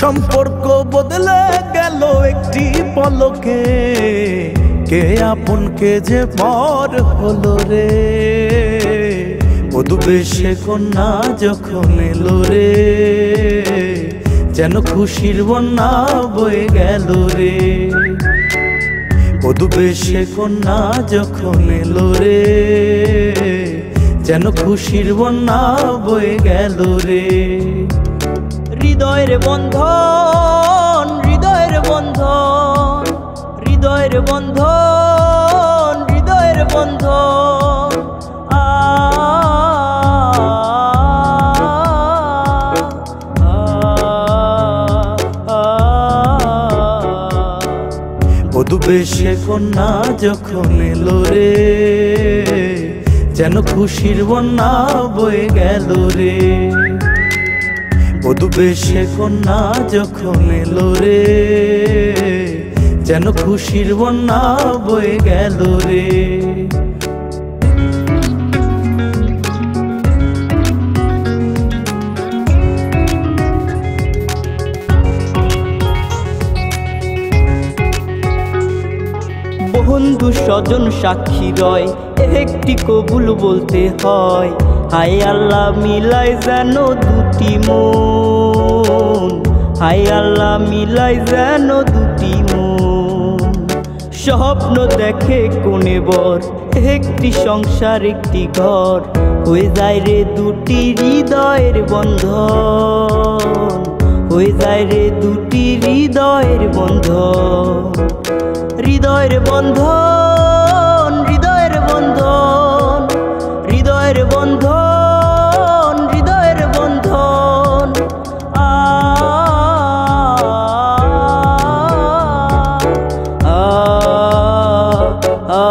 সম্পর্ক বদলে গেল একটি পলকে। কে আপন, কে যে পর হলো রে? বধুবেশে কন্যা যখন এলো রে, যেন খুশির বন্যা বয়ে গেল রে। বধুবেশে কন্যা যখন এলো রে, যেন খুশির বন্যা বয়ে গেল রে। হৃদয়ের বন্ধন হৃদয়ের বন্ধন হৃদয়ের বন্ধন হৃদয়ের বন্ধন আ। বধুবেশে কন্যা যখন এলো রে, যেন খুশির বন্যা বয়ে গেল রে বধুবেশে কন্যা যখন এলো রে যেন খুশির বন্যা বয়ে গেল রে। বন্ধু স্বজন সাক্ষী রয়, একটি কবুল বলতে হয়। হায় আল্লাহ মিলাই যেন দুটি মন। হায় আল্লাহ মিলাই যেন দুটি মন। স্বপ্ন দেখে কোনে বর, একটি সংসার, একটি ঘর। হয়ে যায় রে দুটি হৃদয়ের বন্ধন। হয়ে যায় রে দুটি হৃদয়ের বন্ধন। হৃদয়ের বন্ধন হৃদয়ের বন্ধন হৃদয়ের বন্ধন হৃদয়ের বন্ধন। আ আ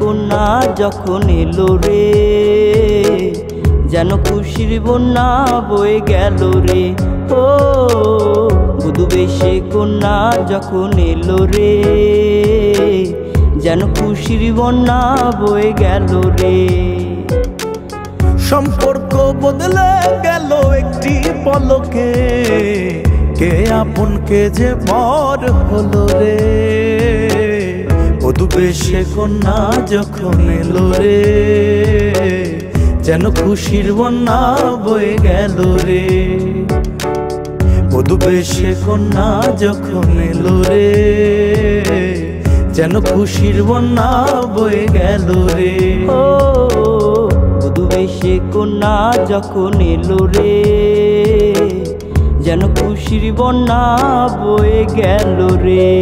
কন্যা যখন এলো রে, যেন খুশির বন্যা বয়ে গেল রে। ও বুধবেশে কন্যা যখন এলো রে, যেন খুশির বন্যা বয়ে গেল রে। সম্পর্ক বদলে গেল একটি পলকে, কে আপন কে যে পর হলো রে। বধুবেশে কন্যা যখন এলো রে, যেন খুশির বন্যা বয়ে গেল রে। বধুবেশে কন্যা যখন এলো রে, যেন খুশির বন্যা বয়ে গেল রে। ও মধুবেশে কন্যা যখন এলো রে, যেন খুশির বন্যা বয়ে গেল রে।